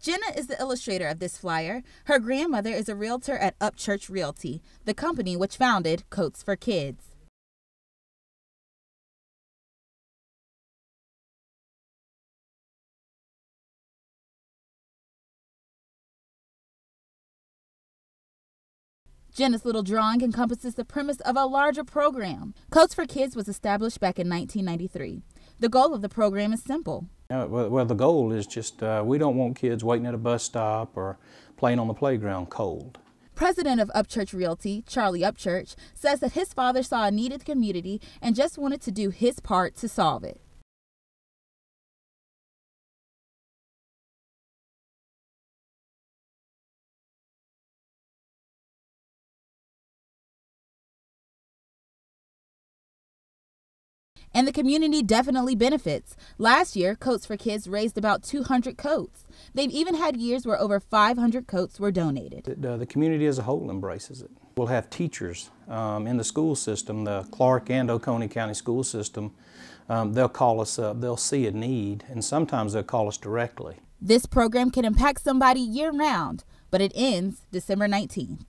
Jenna is the illustrator of this flyer. Her grandmother is a realtor at Upchurch Realty, the company which founded Coats for Kids. Jenna's little drawing encompasses the premise of a larger program. Coats for Kids was established back in 1993. The goal of the program is simple. Uh, well, well, the goal is just uh, we don't want kids waiting at a bus stop or playing on the playground cold. President of Upchurch Realty, Charlie Upchurch, says that his father saw a need in the community and just wanted to do his part to solve it. And the community definitely benefits. Last year, Coats for Kids raised about 200 coats. They've even had years where over 500 coats were donated. The, the community as a whole embraces it. We'll have teachers um, in the school system, the Clark and Oconee County school system. Um, they'll call us up, they'll see a need, and sometimes they'll call us directly. This program can impact somebody year round, but it ends December 19th.